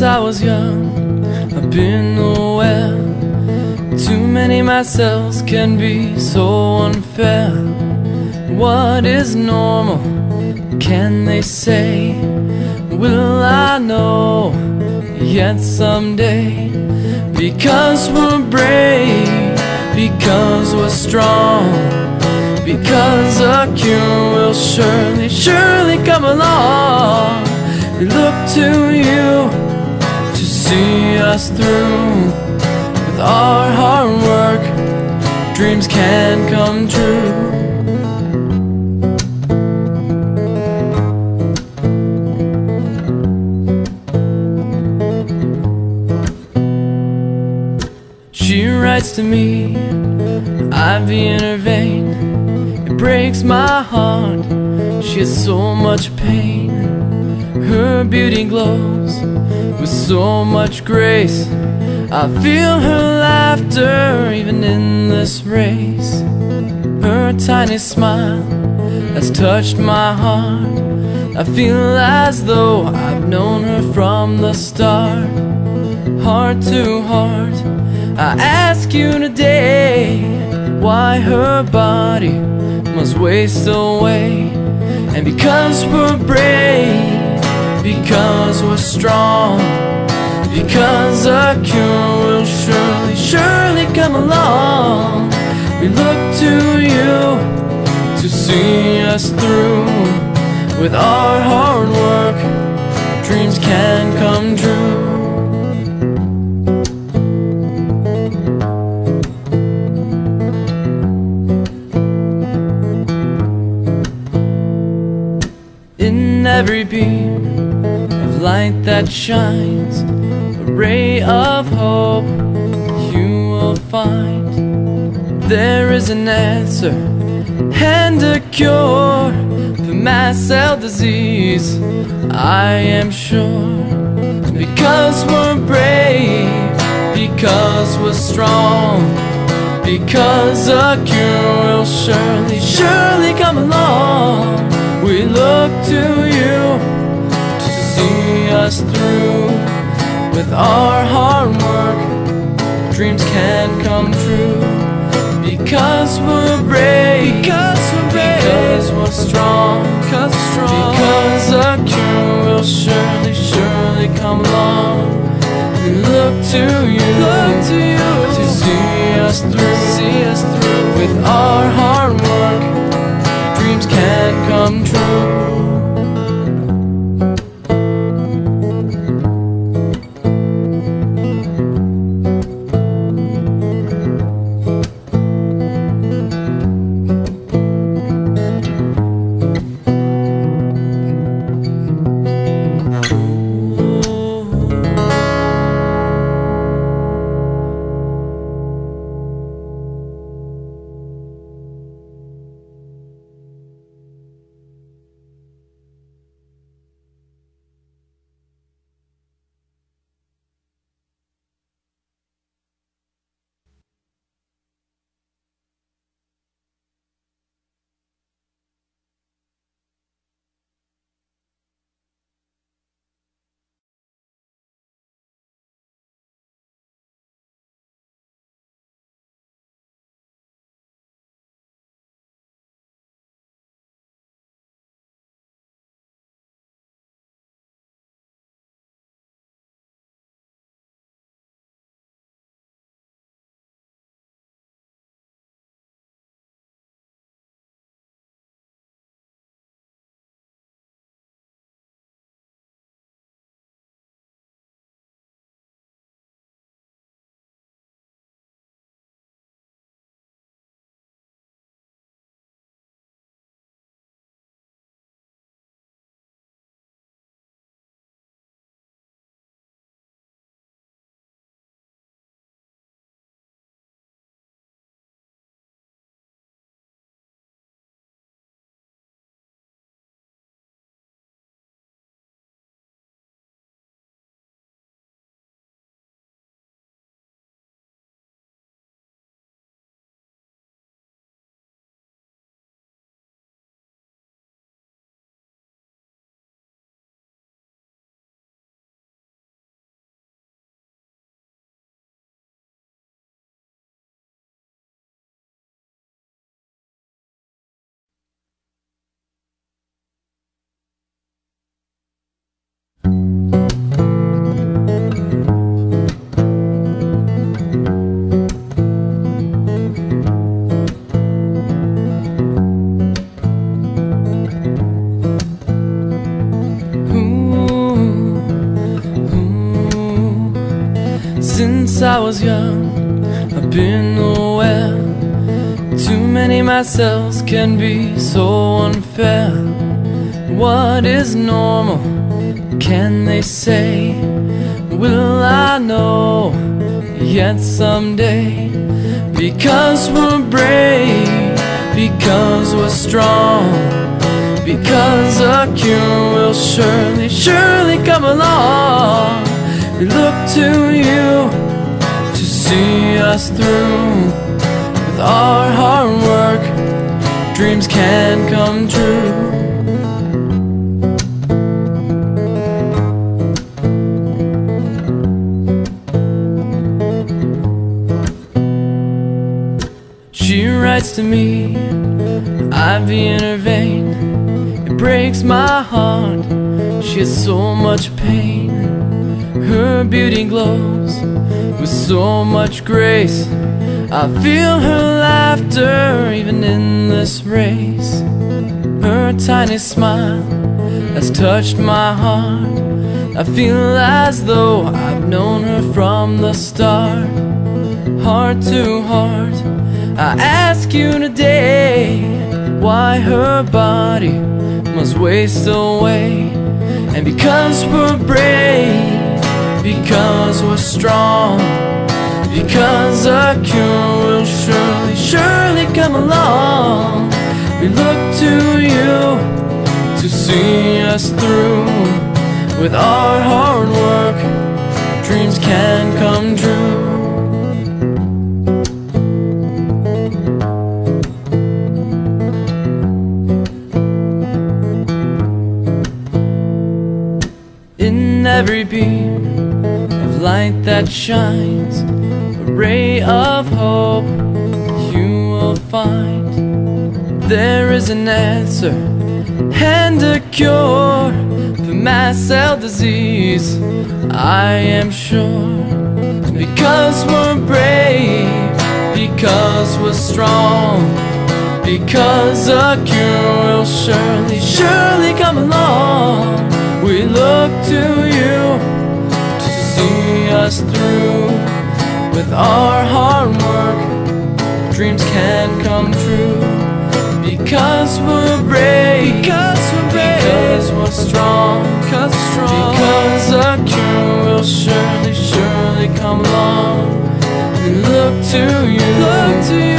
since I was young, I've been aware Too many myself can be so unfair. What is normal, can they say? Will I know yet someday? Because we're brave, because we're strong Because a cure will surely, surely come along. Look to you us through. With our hard work, dreams can come true. She writes to me, I've in her vein. It breaks my heart. She has so much pain. Her beauty glows with so much grace I feel her laughter even in this race. Her tiny smile has touched my heart. I feel as though I've known her from the start. Heart to heart I ask you today Why her body must waste away. And because we're brave because we're strong. Because a cure will surely, surely come along. We look to you to see us through. With our hard work, dreams can come true. In every beam light that shines, a ray of hope you will find. There is an answer and a cure for mast cell disease, I am sure. Because we're brave, because we're strong, because a cure will surely, surely come along. We look to you us through with our hard work. Dreams can come true because we're brave. Because we're brave. Because we're strong. Because we're strong. Because a cure will surely, surely come along. We look to you. Since I was young, I've been aware Too many myself can be so unfair. What is normal, can they say? Will I know yet someday? Because we're brave, because we're strong Because a cure will surely, surely come along. We look to you see us through With our hard work, dreams can come true She writes to me, I've in her vein. It breaks my heart, she has so much pain. Her beauty glows with so much grace. I feel her laughter even in this race. Her tiny smile has touched my heart. I feel as though I've known her from the start. Heart to heart, I ask you today why her body must waste away. And because we're brave, because we're strong, because a cure will surely, surely come along. We look to you to see us through. With our hard work, dreams can come true. In every beam light that shines, a ray of hope you will find. There is an answer and a cure for mast cell disease. I am sure because we're brave, because we're strong, because a cure will surely, surely us through. With our hard work, dreams can come true. Because we're brave, because we're brave, because we're strong, because we're strong, because a cure will surely, surely come along. We look to you, look to you